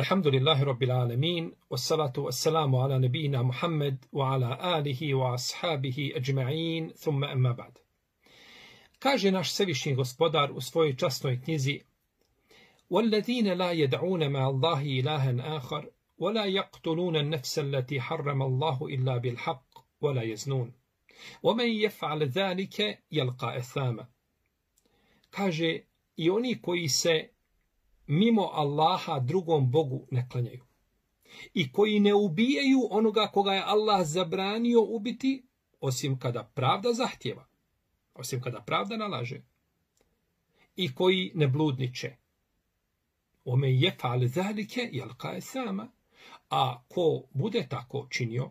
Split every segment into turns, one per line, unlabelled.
الحمد لله رب العالمين والصلاة والسلام على نبينا محمد وعلى آله وأصحابه أجمعين. ثم أما بعد. كاجي ناش سويشين غسبودار وسفوي جاسنوي تنزي والذين لا يدعون مع الله إلها آخر ولا يقتلون النفس التي حرم الله إلا بالحق ولا يزنون. ومن يفعل ذلك يلقى أثاما. كاجي يوني كويسي mimo Allaha drugom Bogu ne klanjaju. I koji ne ubijaju onoga koga je Allah zabranio ubiti, osim kada pravda zahtjeva. Osim kada pravda nalaže. I koji ne bludniče. Ome je fal zalike, jelka je sama. A ko bude tako činio,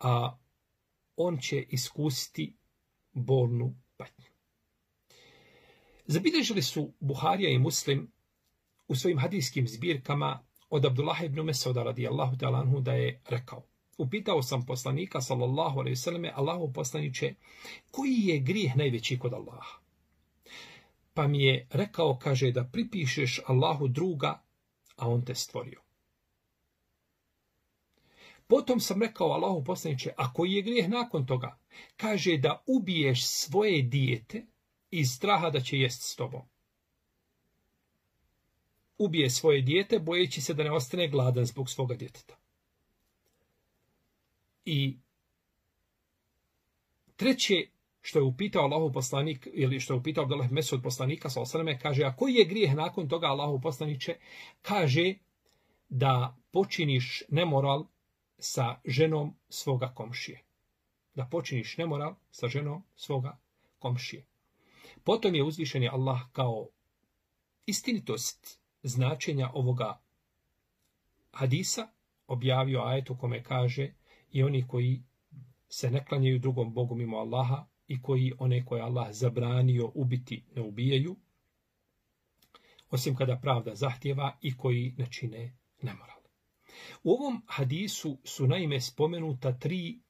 a on će iskusiti bolnu patnju. Zabilježili su Buharija i Muslim u svojim hadijskim zbirkama od Abdullah ibn Mesuda radijallahu ta'ala da je rekao? Upitao sam poslanika sallallahu alejhi ve selleme Allahu poslanice koji je grijeh najveći kod Allaha? Pa mi je rekao kaže da pripišeš Allahu druga a on te stvorio. Potom sam rekao Allahu poslanice a koji je grijeh nakon toga? Kaže da ubiješ svoje dijete iz straha da će jest s tobom. Ubije svoje dijete, bojeći se da ne ostane gladan zbog svoga djeteta. I treće što je upitao Allahu poslanik, ili što je upitao Abdullah Mesud poslanika, sa osaname, kaže, a koji je grijeh nakon toga Allahu poslaniće? Kaže da počiniš nemoral sa ženom svoga komšije. Da počiniš nemoral sa ženom svoga komšije. Potom je uzvišeni Allah kao istinitost značenja ovoga hadisa objavio ajet u kome kaže i oni koji se ne klanjaju drugom Bogu mimo Allaha i koji one koje Allah zabranio ubiti ne ubijaju, osim kada pravda zahtjeva i koji ne čine nemoral. U ovom hadisu su naime spomenuta tri,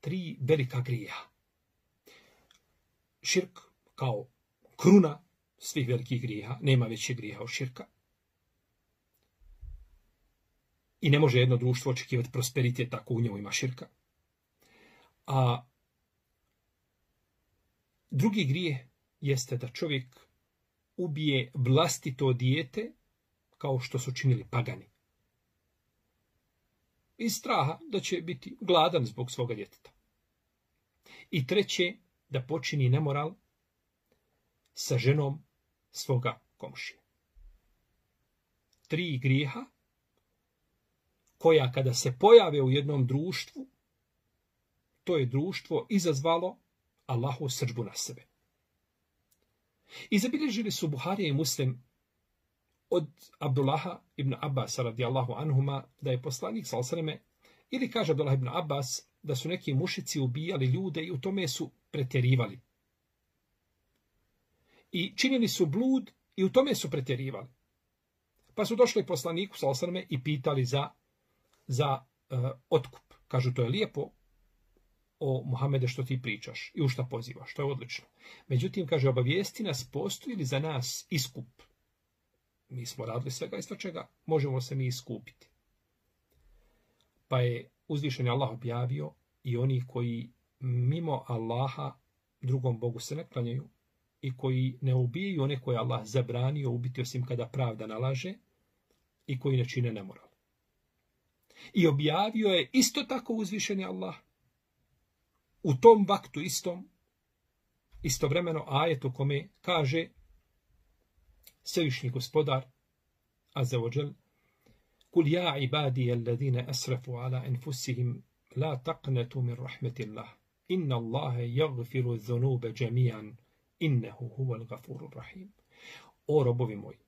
tri velika grija. Širk, kao kruna svih velikih grijeha, nema većih grijeha od širka. I ne može jedno društvo očekivati prosperitet tako u njemu ima širka. A drugi grije jeste da čovjek ubije vlastito dijete kao što su činili pagani. Iz straha da će biti gladan zbog svoga djeteta. I treće, da počini nemoral sa ženom svoga komšije. Tri grijeha koja kada se pojave u jednom društvu, to je društvo izazvalo Allahu srđbu na sebe. I zabilježili su Buharija i Muslim od Abdullaha ibn Abbas radijallahu anhuma da je poslanik sa osreme ili kaže Abdullah ibn Abbas da su neki mušici ubijali ljude i u tome su pretjerivali i činili su blud i u tome su pretjerivali. Pa su došli poslaniku sa osrme i pitali za, za uh, otkup. Kažu, to je lijepo o Muhammede što ti pričaš i u šta pozivaš. To je odlično. Međutim, kaže, obavijesti nas, postoji li za nas iskup? Mi smo radili svega isto čega, možemo se mi iskupiti. Pa je uzvišen Allah objavio i oni koji mimo Allaha drugom Bogu se ne klanjaju, i koji ne ubijaju one koje Allah zabranio ubiti osim kada pravda nalaže i koji ne čine nemoral. I objavio je isto tako uzvišeni Allah u tom vaktu istom istovremeno ajetu kome kaže svevišnji gospodar Azza Jal Kul ja ibadi alladine asrafu ala enfusihim la taqnetu min rahmetillah inna Allahe jagfiru dhunube džemijan innehu huval gafurur rahim. O robovi moji,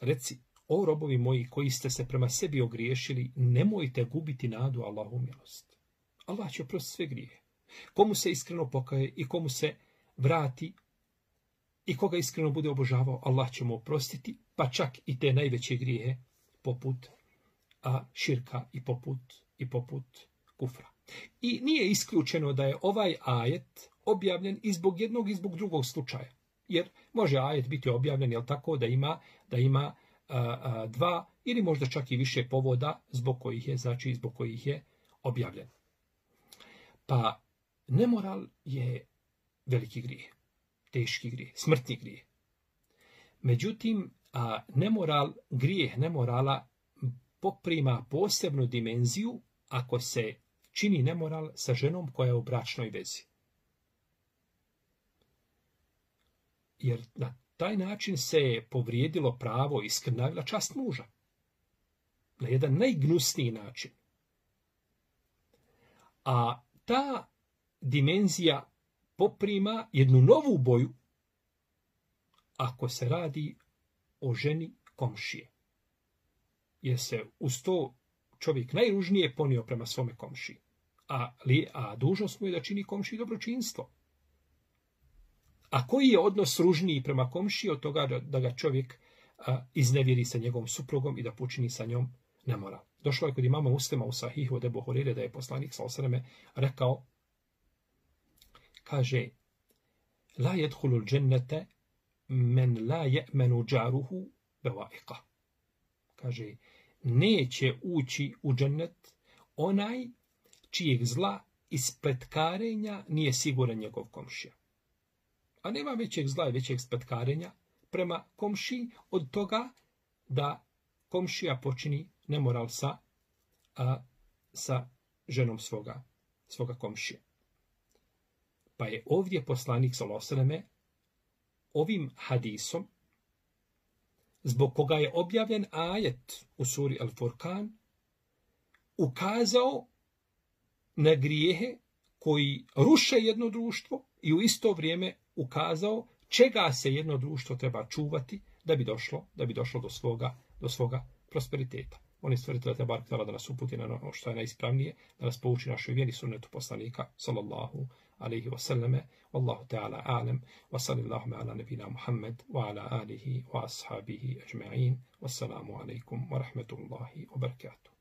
reci, o robovi moji koji ste se prema sebi ogriješili, nemojte gubiti nadu Allahu milost. Allah će oprostiti sve grije. Komu se iskreno pokaje i komu se vrati i koga iskreno bude obožavao, Allah će mu oprostiti, pa čak i te najveće grije poput a širka i poput i poput kufra. I nije isključeno da je ovaj ajet objavljen i zbog jednog i zbog drugog slučaja. Jer može ajet biti objavljen jel tako da ima da ima dva ili možda čak i više povoda zbog kojih je, znači zbog kojih je objavljen. Pa nemoral je veliki grijeh, teški grijeh, smrtni grijeh. Međutim, a nemoral, grijeh nemorala poprima posebnu dimenziju ako se čini nemoral sa ženom koja je u bračnoj vezi. Jer na taj način se je povrijedilo pravo i skrnavila čast muža. Na jedan najgnusniji način. A ta dimenzija poprima jednu novu boju ako se radi o ženi komšije. Jer se uz to čovjek najružnije ponio prema svome komšiji. A, li, a dužnost mu je da čini komšiji dobročinstvo. A koji je odnos ružniji prema komšiji od toga da, da ga čovjek a, iznevjeri sa njegovom suprugom i da počini sa njom ne mora. Došlo je kod imama Muslima u Sahihu od Ebu Horire da je poslanik sa osreme rekao kaže La jedhulu džennete men la je'menu džaruhu bevaika. Kaže, neće ući u džennet onaj čijeg zla iz pretkarenja nije siguran njegov komšija. A nema većeg zla i većeg spletkarenja prema komšiji od toga da komšija počini nemoral sa, a, sa ženom svoga, svoga komšije. Pa je ovdje poslanik Saloseleme ovim hadisom, zbog koga je objavljen ajet u suri Al-Furkan, ukazao na grijehe koji ruše jedno društvo i u isto vrijeme ukazao čega se jedno društvo treba čuvati da bi došlo, da bi došlo do svoga, do svoga prosperiteta. On je stvoritelj te bar da nas uputi na ono što je najispravnije, da nas pouči našoj vjeri sunnetu poslanika, sallallahu alaihi wa sallame, wallahu ta'ala a'lam, wa sallallahu ala nebina Muhammed, wa ala alihi wa ashabihi ajma'in, wassalamu alaikum wa rahmetullahi wa barakatuh.